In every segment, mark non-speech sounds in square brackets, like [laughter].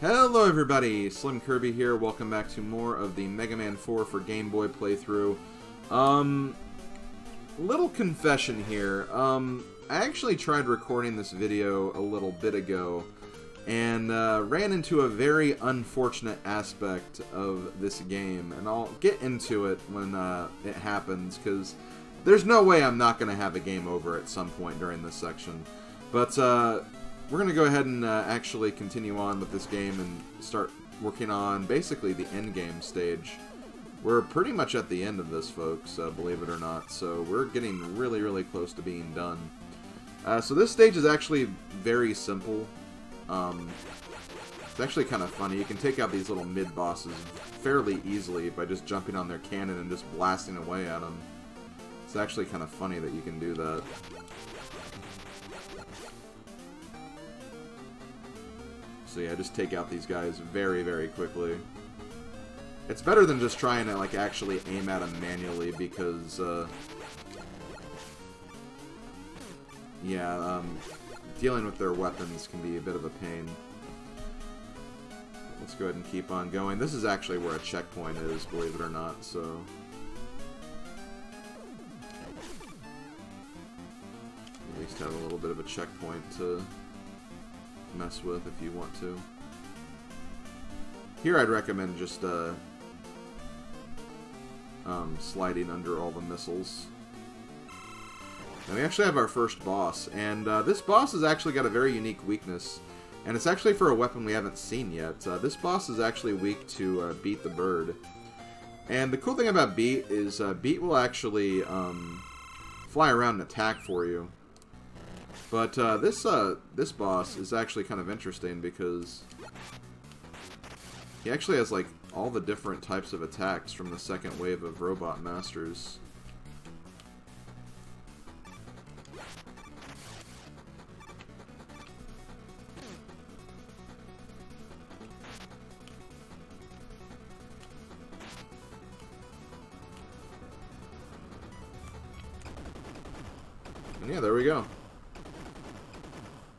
Hello everybody, Slim Kirby here. Welcome back to more of the Mega Man 4 for Game Boy playthrough. Um, little confession here. Um, I actually tried recording this video a little bit ago and uh, ran into a very unfortunate aspect of this game, and I'll get into it when uh, it happens because there's no way I'm not going to have a game over at some point during this section. But uh, we're going to go ahead and uh, actually continue on with this game and start working on basically the end game stage. We're pretty much at the end of this, folks, uh, believe it or not, so we're getting really, really close to being done. Uh, so this stage is actually very simple. Um, it's actually kind of funny. You can take out these little mid-bosses fairly easily by just jumping on their cannon and just blasting away at them. It's actually kind of funny that you can do that. So yeah, just take out these guys very, very quickly. It's better than just trying to like actually aim at them manually because, uh, yeah, um, dealing with their weapons can be a bit of a pain. Let's go ahead and keep on going. This is actually where a checkpoint is, believe it or not, so... At least have a little bit of a checkpoint to mess with if you want to. Here I'd recommend just uh, um, sliding under all the missiles. And we actually have our first boss, and uh, this boss has actually got a very unique weakness, and it's actually for a weapon we haven't seen yet. Uh, this boss is actually weak to uh, Beat the Bird. And the cool thing about Beat is uh, Beat will actually um, fly around and attack for you. But uh, this uh, this boss is actually kind of interesting because he actually has like all the different types of attacks from the second wave of Robot Masters. Yeah, there we go.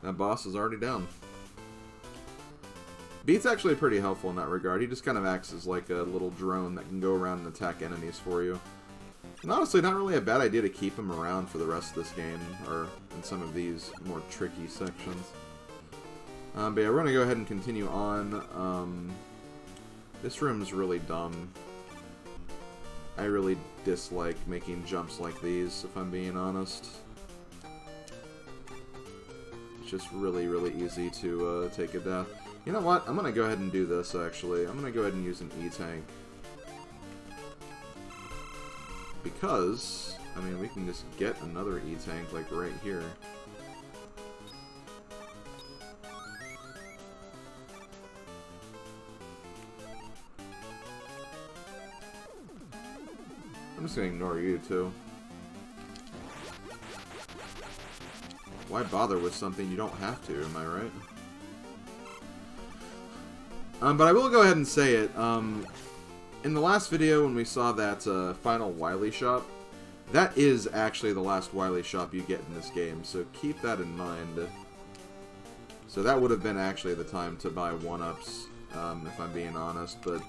That boss is already down. Beat's actually pretty helpful in that regard. He just kind of acts as like a little drone that can go around and attack enemies for you. And honestly, not really a bad idea to keep him around for the rest of this game, or in some of these more tricky sections. Um, but yeah, we're going to go ahead and continue on. Um, this room's really dumb. I really dislike making jumps like these, if I'm being honest just really, really easy to uh, take it down. You know what? I'm going to go ahead and do this, actually. I'm going to go ahead and use an E-Tank. Because, I mean, we can just get another E-Tank, like, right here. I'm just going to ignore you, too. Why bother with something you don't have to, am I right? Um, but I will go ahead and say it. Um, in the last video when we saw that uh, final Wily shop, that is actually the last Wily shop you get in this game, so keep that in mind. So that would have been actually the time to buy 1-ups, um, if I'm being honest, but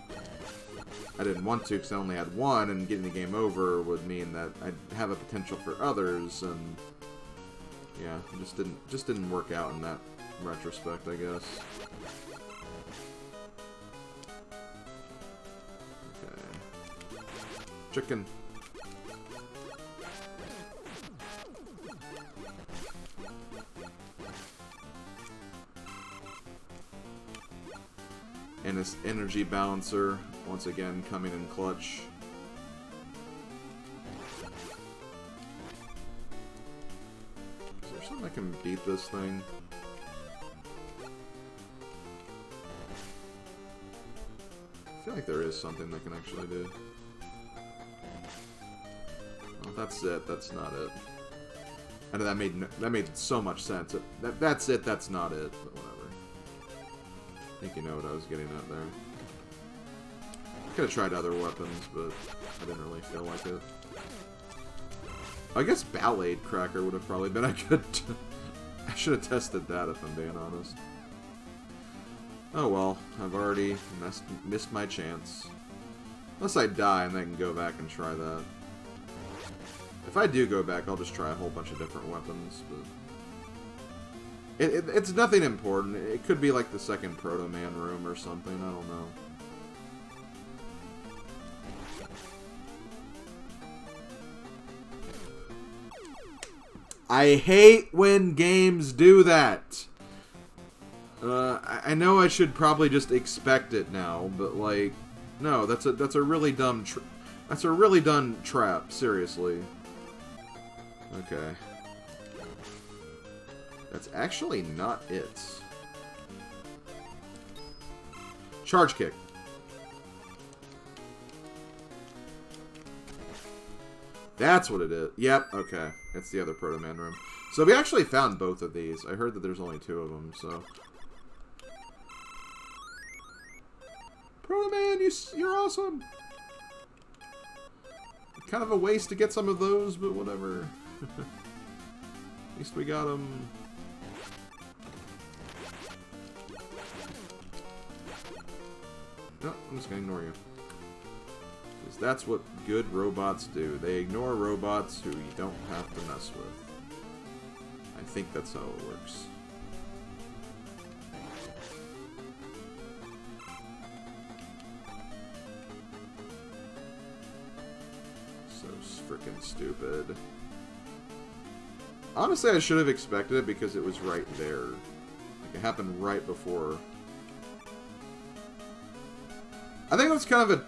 I didn't want to because I only had one, and getting the game over would mean that I'd have a potential for others, and yeah, just didn't just didn't work out in that retrospect, I guess. Okay. Chicken. And this energy balancer, once again, coming in clutch. Can beat this thing. I feel like there is something that can actually do. Well, that's it. That's not it. I know that made no, that made so much sense. That that's it. That's not it. But whatever. I think you know what I was getting at there. Could have tried other weapons, but I didn't really feel like it. I guess Ballade Cracker would have probably been a good... I should have tested that if I'm being honest. Oh well, I've already messed, missed my chance. Unless I die and then I can go back and try that. If I do go back, I'll just try a whole bunch of different weapons, but... It, it, it's nothing important. It could be like the second Proto Man room or something, I don't know. I hate when games do that. Uh, I, know I should probably just expect it now, but like, no, that's a that's a really dumb that's a really dumb trap. Seriously. Okay. That's actually not it. Charge kick. That's what it is. Yep, okay. It's the other Proto Man room. So we actually found both of these. I heard that there's only two of them, so... Proto Man, you, you're awesome! Kind of a waste to get some of those, but whatever. [laughs] At least we got them. No, I'm just gonna ignore you. That's what good robots do. They ignore robots who you don't have to mess with. I think that's how it works. So freaking stupid. Honestly, I should have expected it because it was right there. Like, it happened right before. I think what's kind of a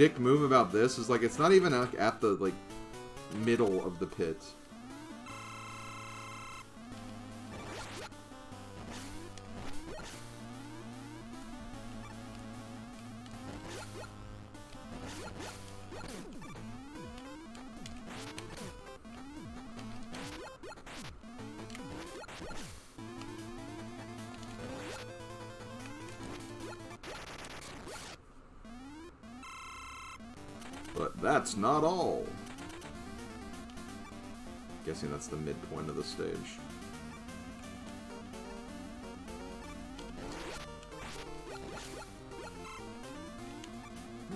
dick move about this is, like, it's not even at the, like, middle of the pit. Guessing that's the midpoint of the stage.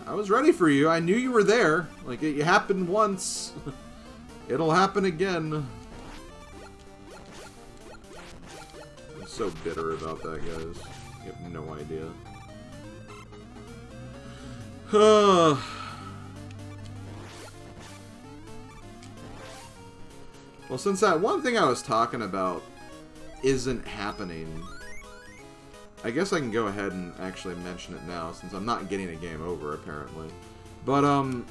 I was ready for you. I knew you were there. Like, it happened once. [laughs] It'll happen again. I'm so bitter about that, guys. You have no idea. [sighs] [sighs] well, since that one thing I was talking about isn't happening, I guess I can go ahead and actually mention it now, since I'm not getting a game over, apparently. But, um,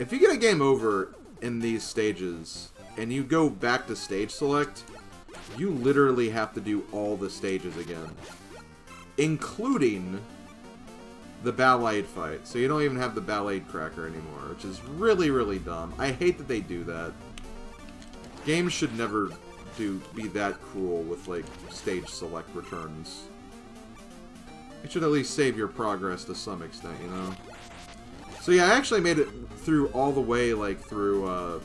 if you get a game over in these stages, and you go back to stage select, you literally have to do all the stages again. Including the Ballade fight. So you don't even have the Ballade Cracker anymore, which is really, really dumb. I hate that they do that. Games should never to be that cruel with, like, stage select returns. It should at least save your progress to some extent, you know? So yeah, I actually made it through all the way, like, through, uh,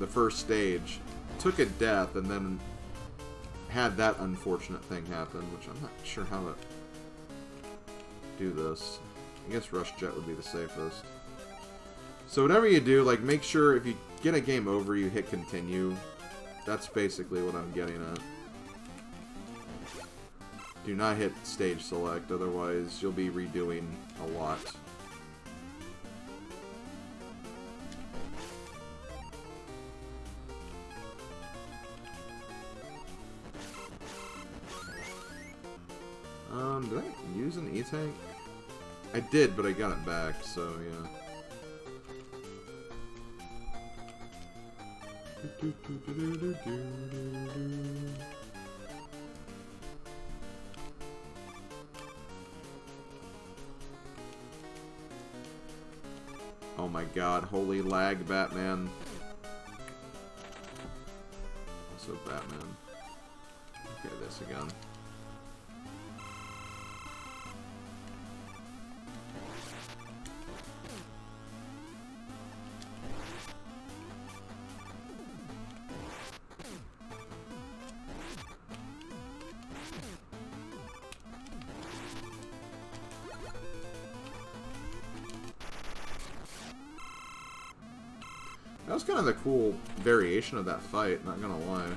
the first stage. Took a death, and then had that unfortunate thing happen, which I'm not sure how to do this. I guess Rush Jet would be the safest. So whatever you do, like, make sure if you get a game over, you hit continue. That's basically what I'm getting at. Do not hit stage select, otherwise you'll be redoing a lot. Um, did I use an E-Tank? I did, but I got it back, so yeah. Oh my god, holy lag, Batman. Also Batman. Okay, this again. Variation of that fight, not gonna lie.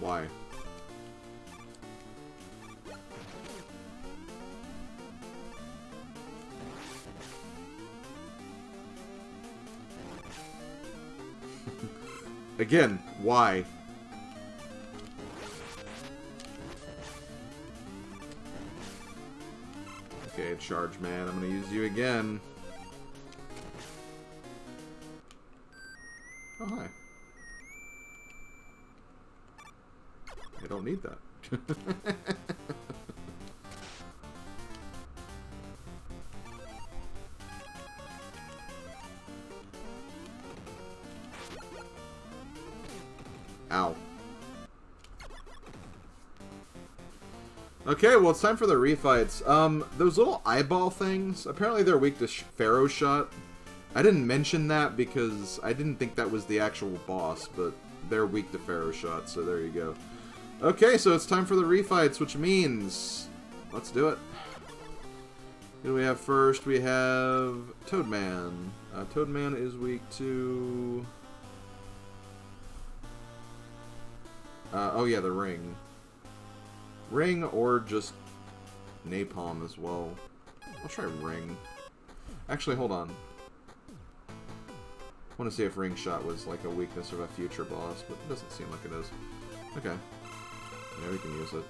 Why? [laughs] Again, why? Charge man, I'm gonna use you again. Oh, hi. I don't need that. [laughs] Okay, well, it's time for the refights. Um, those little eyeball things, apparently they're weak to Pharaoh Shot. I didn't mention that because I didn't think that was the actual boss, but they're weak to Pharaoh Shot, so there you go. Okay, so it's time for the refights, which means... Let's do it. Who do we have first? We have Toadman. Uh, Toadman is weak to... Uh, oh yeah, the ring. Ring or just napalm as well. I'll try ring. Actually, hold on. I want to see if ring shot was like a weakness of a future boss, but it doesn't seem like it is. Okay. Yeah, we can use it.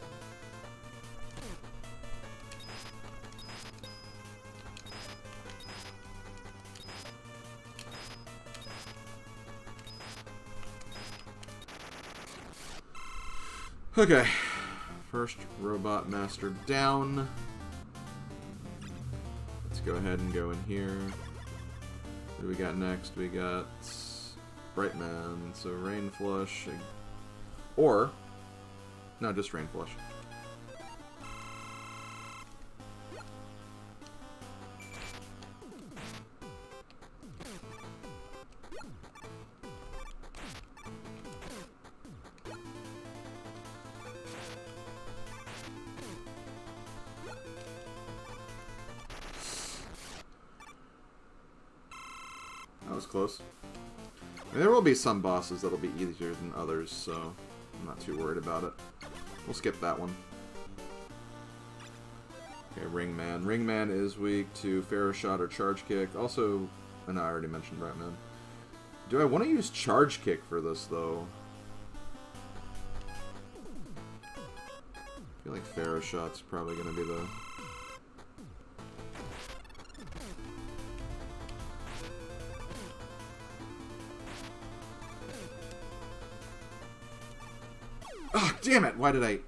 Okay. First robot master down. Let's go ahead and go in here. What do we got next? We got Brightman. So Rain Flush. Or, no, just Rain Flush. That was close. And there will be some bosses that'll be easier than others, so I'm not too worried about it. We'll skip that one. Okay, Ringman. Ringman is weak to Pharaoh Shot or Charge Kick. Also, and I already mentioned Brightman. Do I want to use Charge Kick for this, though? I feel like Pharaoh Shot's probably going to be the damn it! Why did I...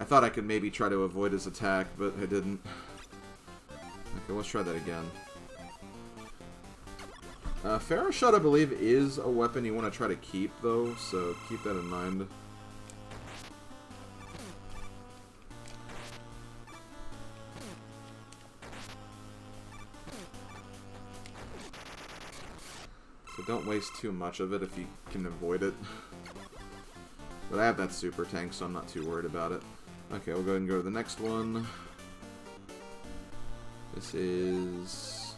I thought I could maybe try to avoid his attack, but I didn't. Okay, let's try that again. Uh, Pharaoh Shot, I believe, is a weapon you want to try to keep, though, so keep that in mind. So don't waste too much of it if you can avoid it. [laughs] But I have that super tank, so I'm not too worried about it. Okay, we'll go ahead and go to the next one. This is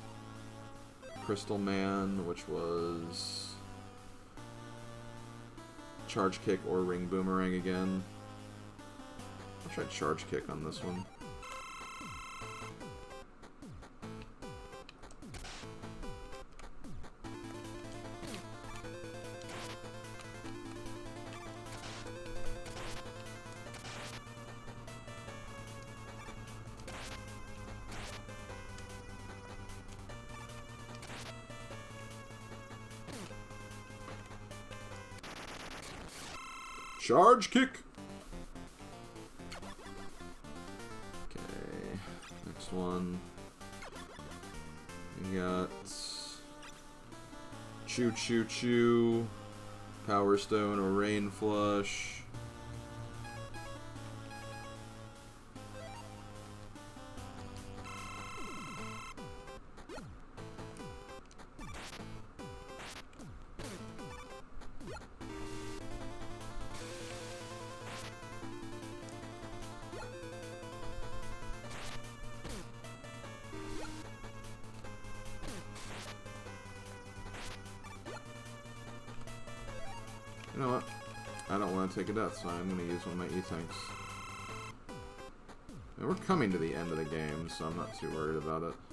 Crystal Man, which was Charge Kick or Ring Boomerang again. I'll try Charge Kick on this one. Charge kick! Okay, next one. We got Choo Choo Choo, Power Stone or Rain Flush. A death, so I'm going to use one of my E-Tanks. And we're coming to the end of the game, so I'm not too worried about it. [sighs]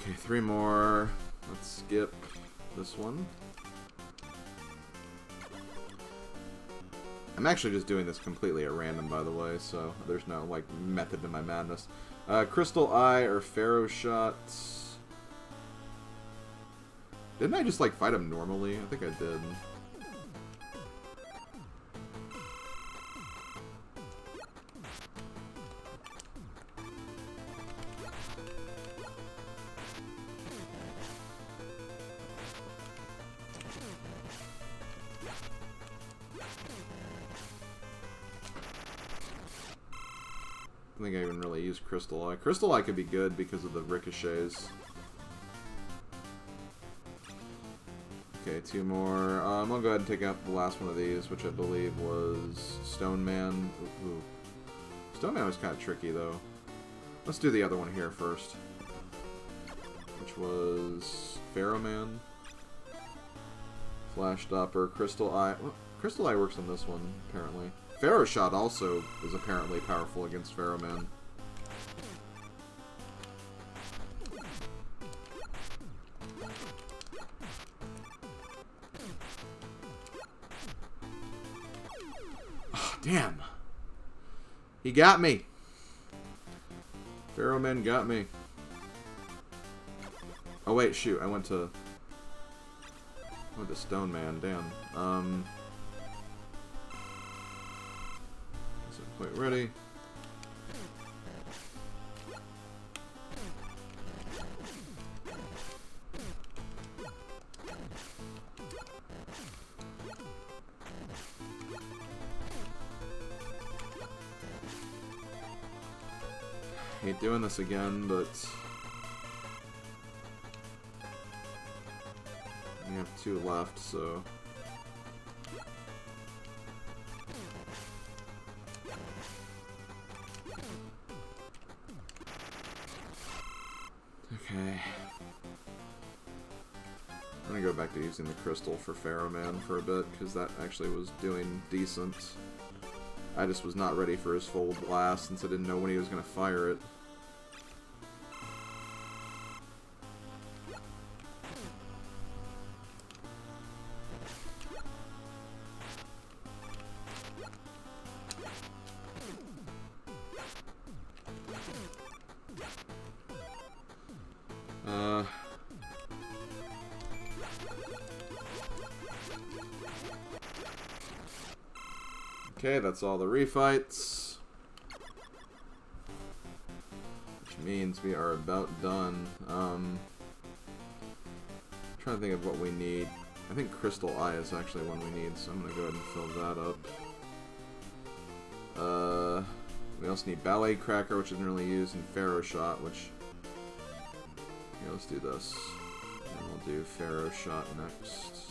Okay, three more. Let's skip this one. I'm actually just doing this completely at random, by the way, so there's no, like, method to my madness. Uh, Crystal Eye or Pharaoh Shot. Didn't I just, like, fight him normally? I think I did. Crystal Eye. Crystal Eye could be good because of the ricochets. Okay, two more. Um, I'll go ahead and take out the last one of these, which I believe was Stone Man. Ooh, ooh. Stone Man was kind of tricky, though. Let's do the other one here first. Which was Pharaoh Man. Flash Stopper, Crystal Eye. Well, Crystal Eye works on this one, apparently. Pharaoh Shot also is apparently powerful against Pharaoh Man. Damn. He got me. Pharaoh Man got me. Oh wait, shoot, I went to... I went to Stone Man, damn. Um... Isn't quite ready. This again, but we have two left, so okay. I'm gonna go back to using the crystal for Pharaoh Man for a bit, because that actually was doing decent. I just was not ready for his full blast since I didn't know when he was going to fire it. That's all the refights. Which means we are about done. Um, trying to think of what we need. I think Crystal Eye is actually one we need, so I'm going to go ahead and fill that up. Uh, we also need Ballade Cracker, which isn't really used, and Pharaoh Shot, which... Yeah, let's do this. And we'll do Pharaoh Shot next.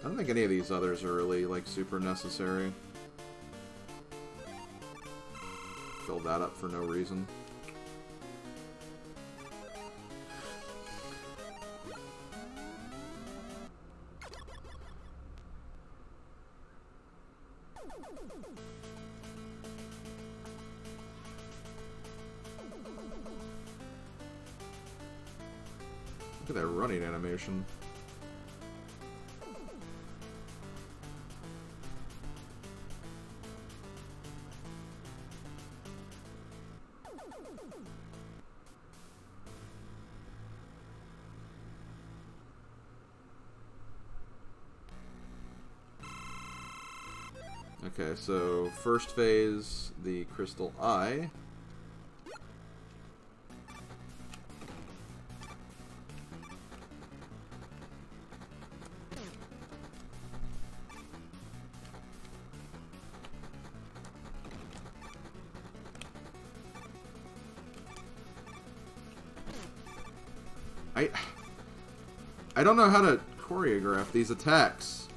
I don't think any of these others are really, like, super necessary. Fill that up for no reason. Look at that running animation. Okay, so first phase, the Crystal Eye. I... I don't know how to choreograph these attacks.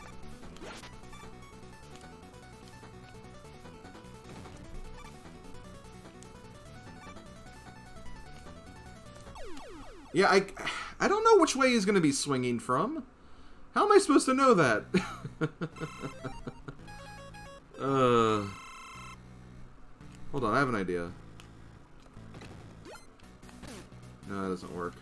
Yeah, I, I don't know which way he's going to be swinging from. How am I supposed to know that? [laughs] uh, hold on, I have an idea. No, that doesn't work.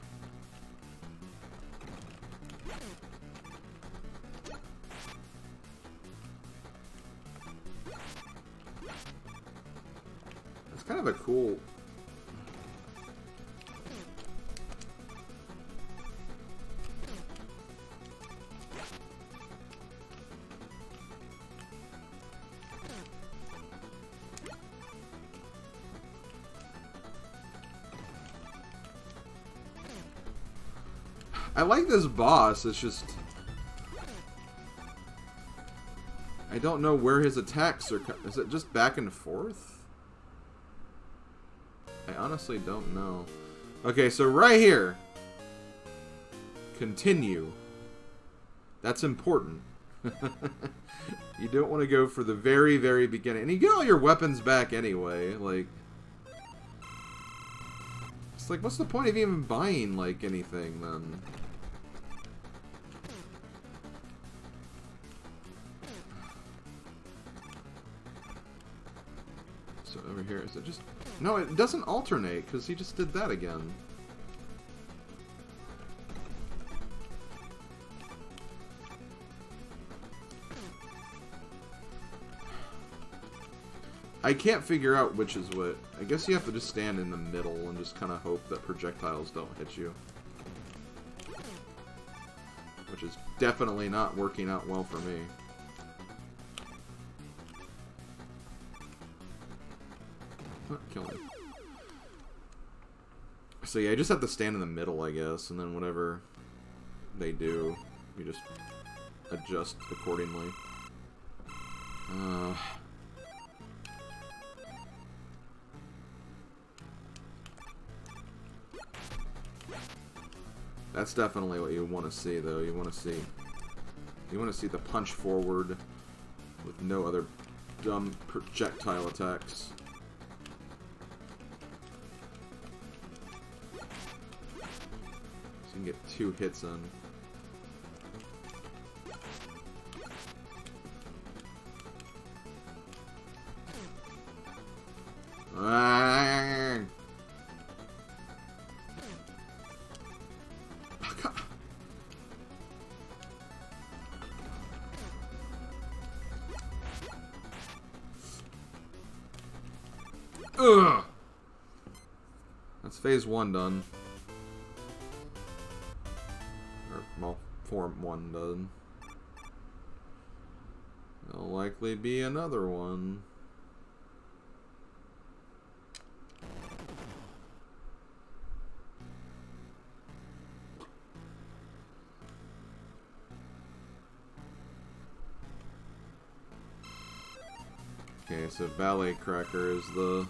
It's kind of a cool I like this boss, it's just... I don't know where his attacks are... Is it just back and forth? I honestly don't know. Okay, so right here. Continue. That's important. [laughs] you don't want to go for the very, very beginning. And you get all your weapons back anyway. Like, it's like, what's the point of even buying, like, anything, then? Over here. Is it just... No, it doesn't alternate, because he just did that again. I can't figure out which is what. I guess you have to just stand in the middle and just kind of hope that projectiles don't hit you. Which is definitely not working out well for me. Kill me. So yeah, I just have to stand in the middle, I guess, and then whatever they do, you just adjust accordingly. Uh... That's definitely what you want to see, though. You want to see... You want to see the punch forward with no other dumb projectile attacks. Can get two hits in. Ugh. That's phase one done. 1 done. There'll likely be another one. Okay, so Ballade Cracker is the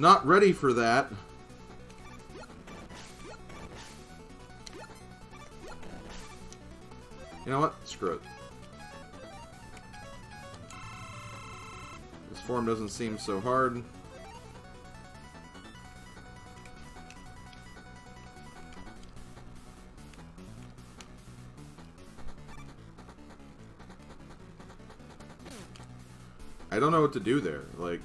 not ready for that. You know what? Screw it. This form doesn't seem so hard. I don't know what to do there. Like...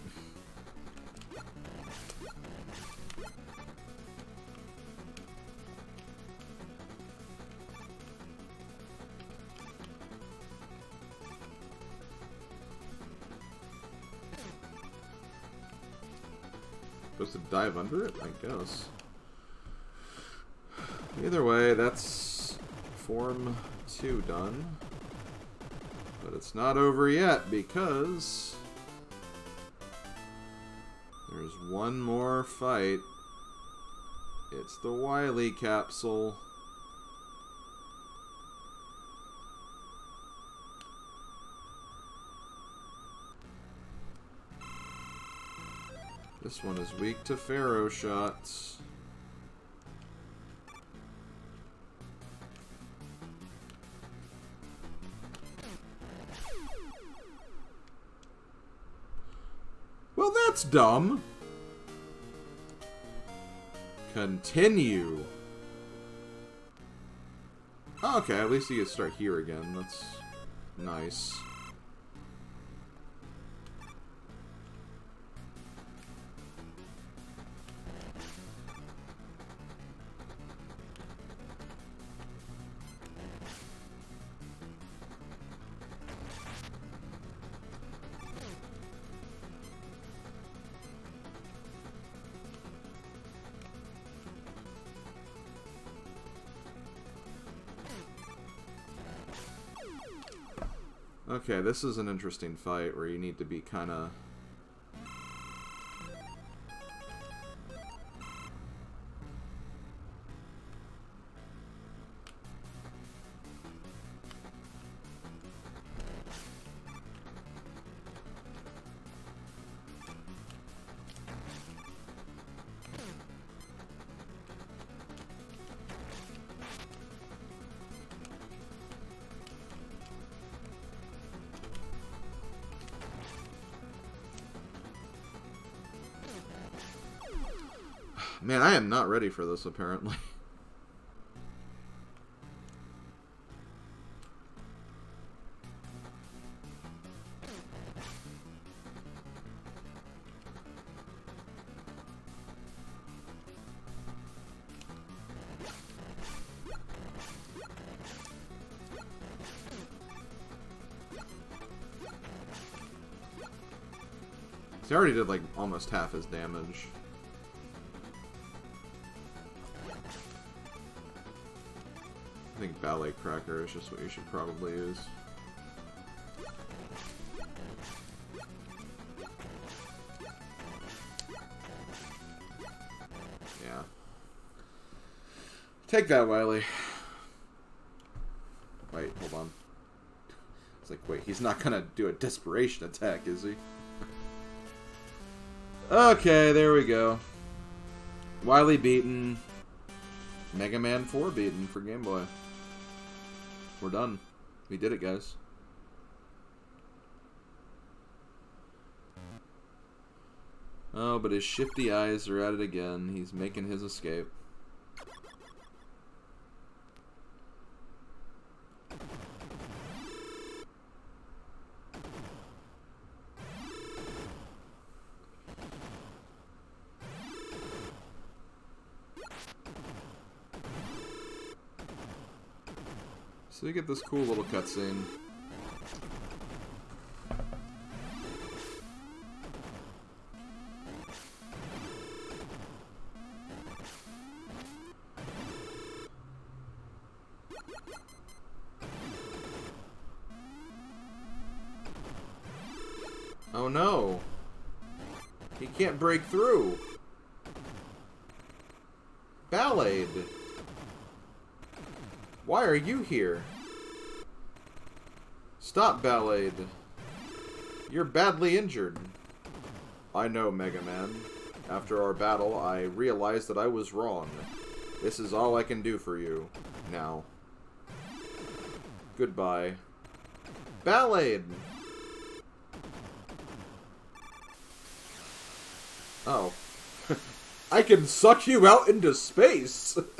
dive under it? I guess. Either way, that's Form 2 done. But it's not over yet because there's one more fight It's the Wily capsule. This one is weak to Pharaoh shots. Well, that's dumb. Continue. Okay, at least you can start here again. That's nice. Okay, this is an interesting fight where you need to be kind of... ready for this, apparently. [laughs] He already did, like, almost half his damage. Ballade Cracker is just what you should probably use. Yeah. Take that, Wily. Wait, hold on. It's like, wait, he's not gonna do a desperation attack, is he? okay, there we go. Wily beaten. Mega Man 4 beaten for Game Boy. We're done. We did it, guys. Oh, but his shifty eyes are at it again. He's making his escape. You get this cool little cutscene. Oh no! He can't break through! Ballade! Why are you here? Stop, Ballade. You're badly injured. I know, Mega Man. After our battle, I realized that I was wrong. This is all I can do for you. Now. Goodbye. Ballade! Oh. [laughs] I can suck you out into space! [laughs]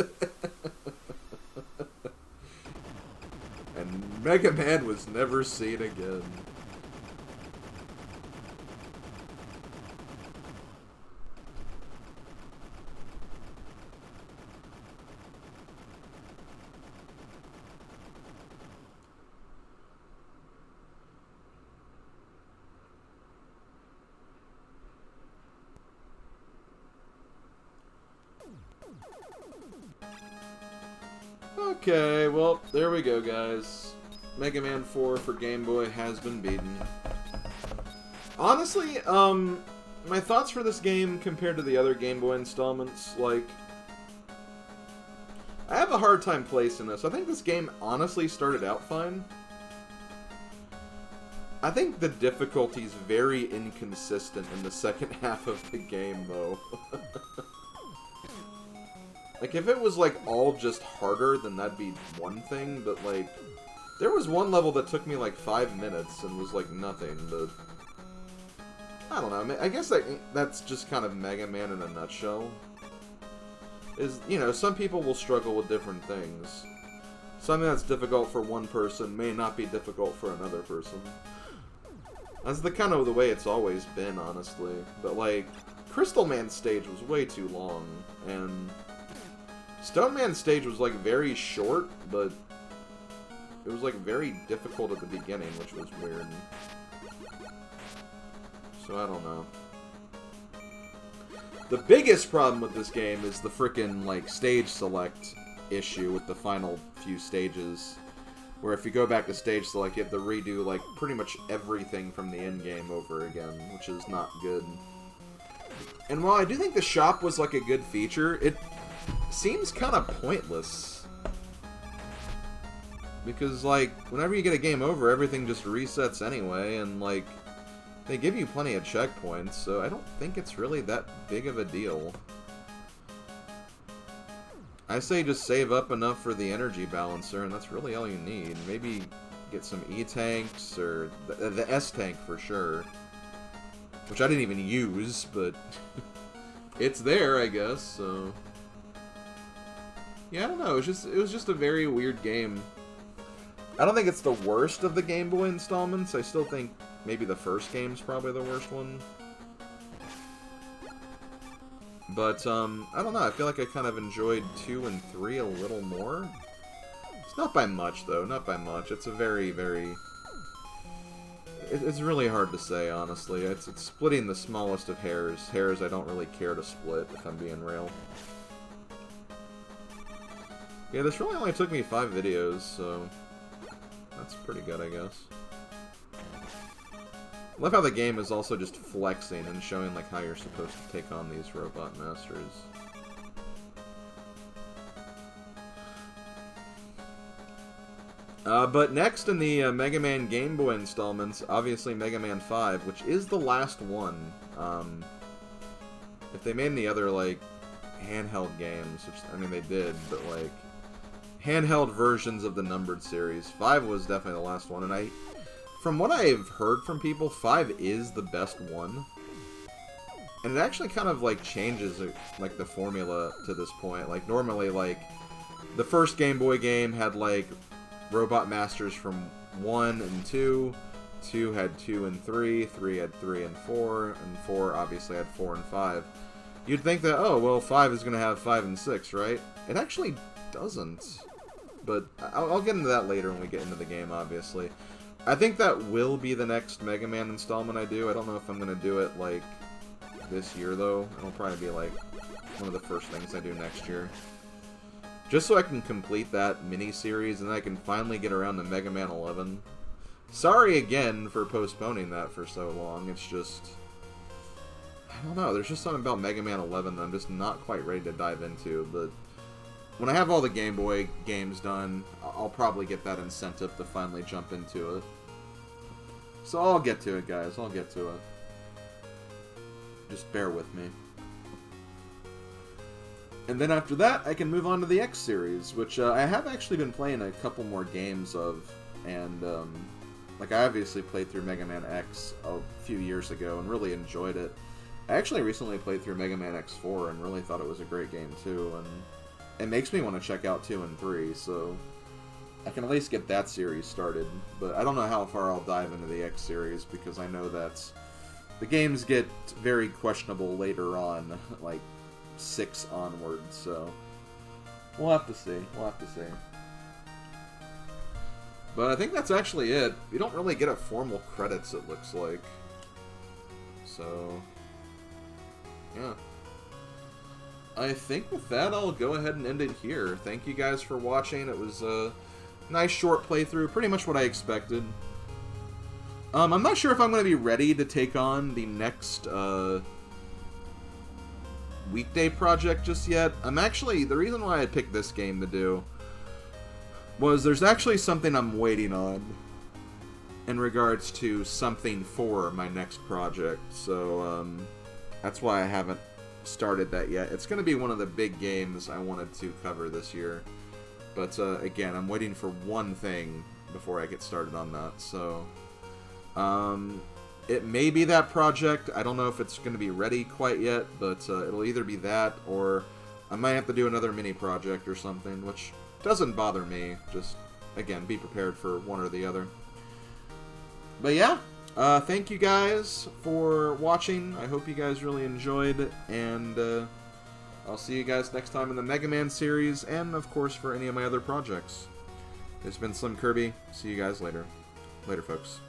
and Mega Man was never seen again. Okay, well, there we go, guys. Mega Man 4 for Game Boy has been beaten. Honestly, um, my thoughts for this game compared to the other Game Boy installments, like, I have a hard time placing this. I think this game honestly started out fine. I think the difficulty is very inconsistent in the second [laughs] half of the game, though. [laughs] like, if it was, like, all just harder, then that'd be one thing, but, like, there was one level that took me, like, five minutes and was, like, nothing, but... I don't know, I guess that, that's just kind of Mega Man in a nutshell. Is, you know, some people will struggle with different things. Something that's difficult for one person may not be difficult for another person. That's the kind of the way it's always been, honestly. But, like, Crystal Man stage was way too long, and Stone Man stage was, like, very short, but it was, like, very difficult at the beginning, which was weird. So, I don't know. The biggest problem with this game is the frickin', like, stage select issue with the final few stages where if you go back to stage select, you have to redo, like, pretty much everything from the end game over again, which is not good. And while I do think the shop was, like, a good feature, it seems kind of pointless. Because, like, whenever you get a game over, everything just resets anyway, and, like, they give you plenty of checkpoints, so I don't think it's really that big of a deal. I say just save up enough for the energy balancer, and that's really all you need. Maybe get some E-tanks, or the, the S-tank for sure. Which I didn't even use, but [laughs] it's there, I guess, so... Yeah, I don't know, it was, just, it was just a very weird game. I don't think it's the worst of the Game Boy installments. I still think maybe the first game's probably the worst one. But, um, I don't know, I feel like I kind of enjoyed 2 and 3 a little more. It's not by much, though, not by much. It's a very, very... it's really hard to say, honestly. It's, it's splitting the smallest of hairs. Hairs I don't really care to split, if I'm being real. Yeah, this really only took me five videos, so... That's pretty good, I guess. I love how the game is also just flexing and showing like how you're supposed to take on these robot masters. Uh, but next in the uh, Mega Man Game Boy installments, obviously Mega Man 5, which is the last one. Um, if they made any other, like, handheld games, which, I mean, they did, but, like, handheld versions of the numbered series, 5 was definitely the last one, and I from what I've heard from people, 5 is the best one. And it actually kind of, like, changes, uh, like, the formula to this point. Like, normally, like, the first Game Boy game had, like, Robot Masters from 1 and 2. 2 had 2 and 3. 3 had 3 and 4. And 4 obviously had 4 and 5. You'd think that, oh, well, 5 is going to have 5 and 6, right? It actually doesn't. But I'll, I'll get into that later when we get into the game, obviously. I think that will be the next Mega Man installment I do. I don't know if I'm going to do it, like, this year, though. It'll probably be, like, one of the first things I do next year. Just so I can complete that mini-series, and I can finally get around to Mega Man 11. Sorry again for postponing that for so long. It's just... I don't know. There's just something about Mega Man 11 that I'm just not quite ready to dive into, but... When I have all the Game Boy games done, I'll probably get that incentive to finally jump into it. So I'll get to it, guys. I'll get to it. Just bear with me. And then after that, I can move on to the X series, which uh, I have actually been playing a couple more games of, and um, like I obviously played through Mega Man X a few years ago and really enjoyed it. I actually recently played through Mega Man X4 and really thought it was a great game too, and it makes me want to check out 2 and 3, so I can at least get that series started, but I don't know how far I'll dive into the X series because I know that the games get very questionable later on, [laughs] like 6 onwards, so we'll have to see. We'll have to see. But I think that's actually it. You don't really get a formal credits, it looks like. So, yeah. I think with that, I'll go ahead and end it here. Thank you guys for watching. It was a nice short playthrough, pretty much what I expected. Um, I'm not sure if I'm going to be ready to take on the next uh, weekday project just yet. I'm actually, the reason why I picked this game to do was there's actually something I'm waiting on in regards to something for my next project. So um, that's why I haven't started that yet. It's going to be one of the big games I wanted to cover this year. But uh, again, I'm waiting for one thing before I get started on that. So um, it may be that project. I don't know if it's going to be ready quite yet, but uh, it'll either be that or I might have to do another mini project or something, which doesn't bother me. Just, again, be prepared for one or the other. But yeah, uh, thank you guys for watching. I hope you guys really enjoyed, and uh, I'll see you guys next time in the Mega Man series, and of course for any of my other projects. It's been Slim Kirby. See you guys later. Later, folks.